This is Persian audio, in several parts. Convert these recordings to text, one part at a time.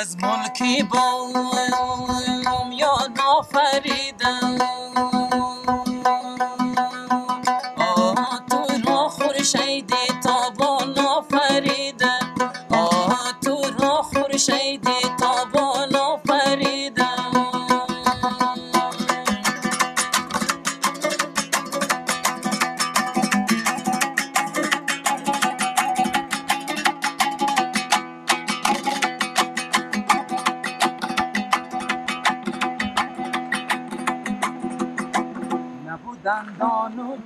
از ملکی با یا نافریدم. آه تو را خورشید تابان آفریده آه تو را خورشید دندان و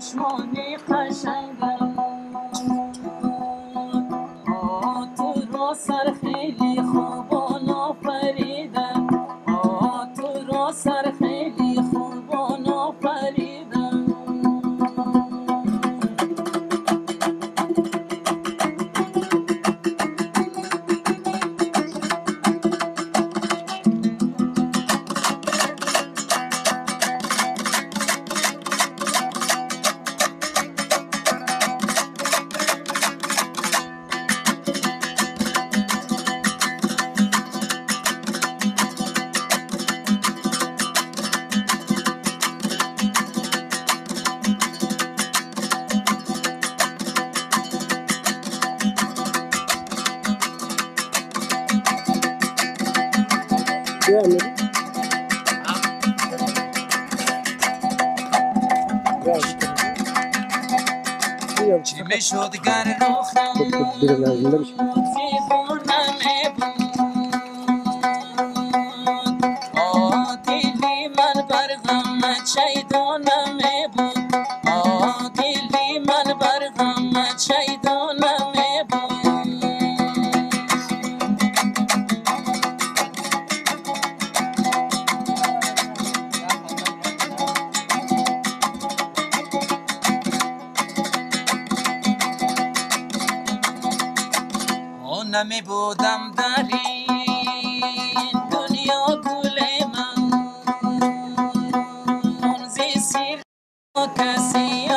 چشمانی قشنگم. تو را سر خیلی خوبان نمیشه دیوانه بود آه دلی من بر غم نمی بودم در این دنیا گل من. زی سیر کسی